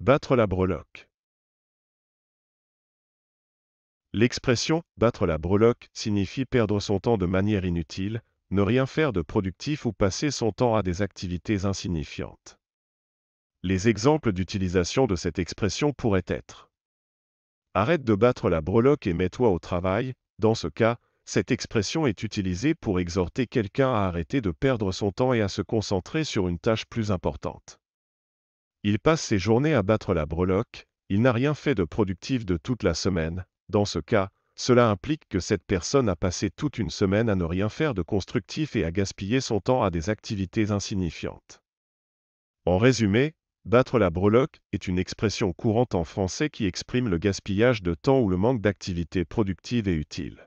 Battre la breloque. L'expression battre la breloque signifie perdre son temps de manière inutile, ne rien faire de productif ou passer son temps à des activités insignifiantes. Les exemples d'utilisation de cette expression pourraient être Arrête de battre la breloque et mets-toi au travail. Dans ce cas, cette expression est utilisée pour exhorter quelqu'un à arrêter de perdre son temps et à se concentrer sur une tâche plus importante. Il passe ses journées à battre la breloque, il n'a rien fait de productif de toute la semaine. Dans ce cas, cela implique que cette personne a passé toute une semaine à ne rien faire de constructif et à gaspiller son temps à des activités insignifiantes. En résumé, battre la breloque est une expression courante en français qui exprime le gaspillage de temps ou le manque d'activités productives et utiles.